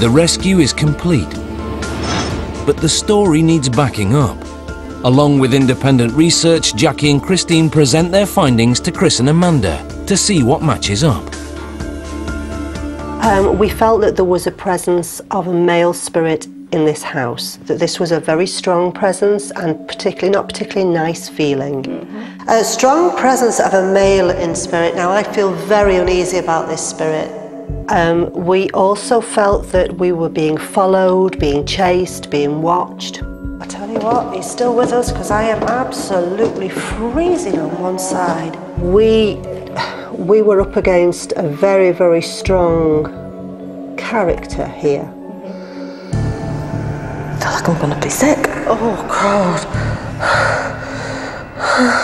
The rescue is complete. But the story needs backing up. Along with independent research, Jackie and Christine present their findings to Chris and Amanda to see what matches up. Um, we felt that there was a presence of a male spirit in this house, that this was a very strong presence and particularly not particularly nice feeling. Mm-hmm. A strong presence of a male in spirit. Now I feel very uneasy about this spirit. Um, we also felt that we were being followed, being chased, being watched. I tell you what, he's still with us because I am absolutely freezing on one side. We, we were up against a very, very strong character here. I feel like I'm going to be sick. Oh, God.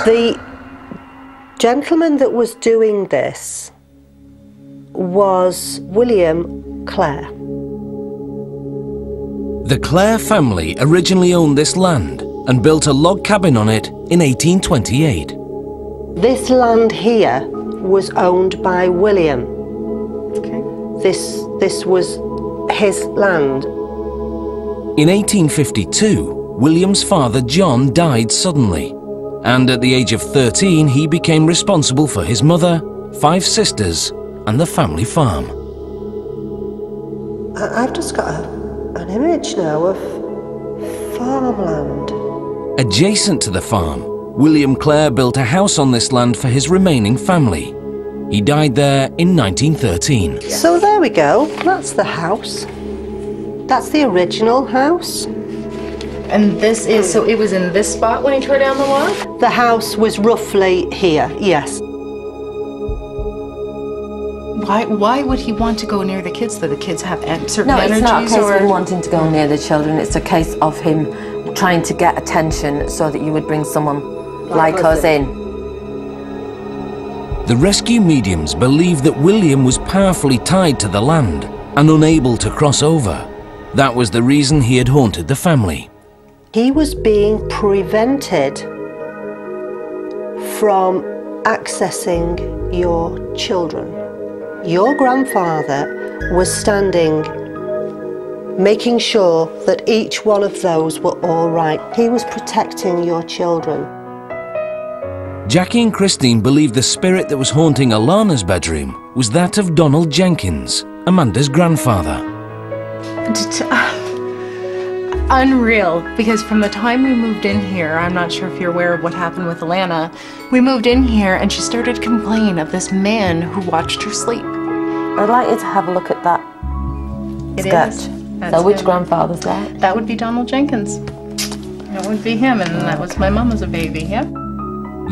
the gentleman that was doing this was William Clare. The Clare family originally owned this land and built a log cabin on it in 1828. This land here was owned by William. Okay. This, this was his land. In 1852, William's father John died suddenly, and at the age of 13 he became responsible for his mother, five sisters, and the family farm. I've just got a, an image now of farmland. Adjacent to the farm, William Clare built a house on this land for his remaining family. He died there in 1913. So there we go, that's the house. That's the original house. And this is, so it was in this spot when he tore down the log? The house was roughly here, yes. Why, why would he want to go near the kids? Do the kids have certain no, energies? it's not a case or? of him wanting to go near the children. It's a case of him trying to get attention so that you would bring someone like, like us in. The rescue mediums believe that William was powerfully tied to the land and unable to cross over. That was the reason he had haunted the family. He was being prevented from accessing your children. Your grandfather was standing making sure that each one of those were all right. He was protecting your children. Jackie and Christine believed the spirit that was haunting Alana's bedroom was that of Donald Jenkins, Amanda's grandfather. Um, Unreal, because from the time we moved in here, I'm not sure if you're aware of what happened with Alana, we moved in here and she started complaining of this man who watched her sleep. I'd like you to have a look at that It sketch. is. So which him. grandfather's that? That would be Donald Jenkins. That would be him, and that was my mom as a baby, yeah?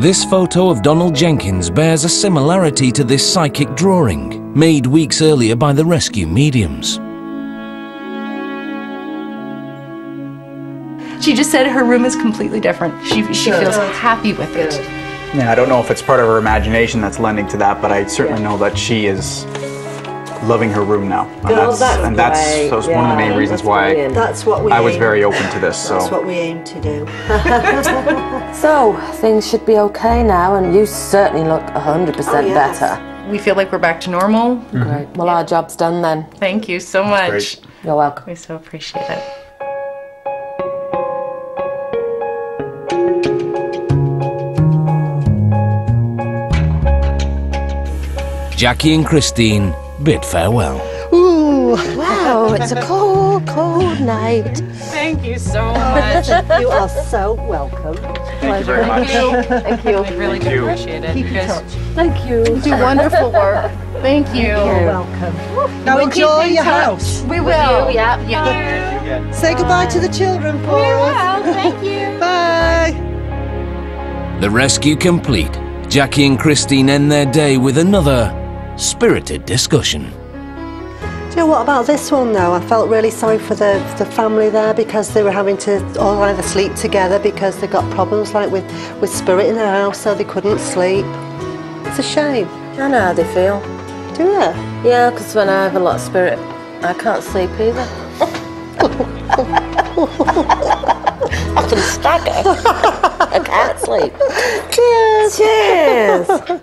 This photo of Donald Jenkins bears a similarity to this psychic drawing, made weeks earlier by the rescue mediums. She just said her room is completely different. She, she feels happy with it. Yeah, I don't know if it's part of her imagination that's lending to that, but I certainly know that she is loving her room now. And Oh, that's, that's and that's, great. that was one of the main reasons that's why. That's what we I was very open to this. So That's what we aim to do. So things should be okay now, and you certainly look 100% Oh, yes. better. We feel like we're back to normal. Great. Well, our job's done then. Thank you so much. You're welcome. We so appreciate it. Jackie and Christine bid farewell. Ooh, Wow, it's a cold, cold night. Thank you so much. you are so welcome. thank you very much. Thank you. we really do you. appreciate it. Keep You guys Thank you. do wonderful work. Thank you. You're welcome. Now we'll enjoy your house. We will. Yeah. Yeah. Say goodbye to the children, Paul. Thank you. Bye. The rescue complete, Jackie and Christine end their day with another spirited discussion. Do you know what about this one though? I felt really sorry for the, the family there because they were having to all either sleep together because they got problems like with, with spirit in the house so they couldn't sleep. It's a shame. I know how they feel. Do you? Yeah, because when I have a lot of spirit, I can't sleep either. I can stagger. I can't sleep. Cheers. Cheers.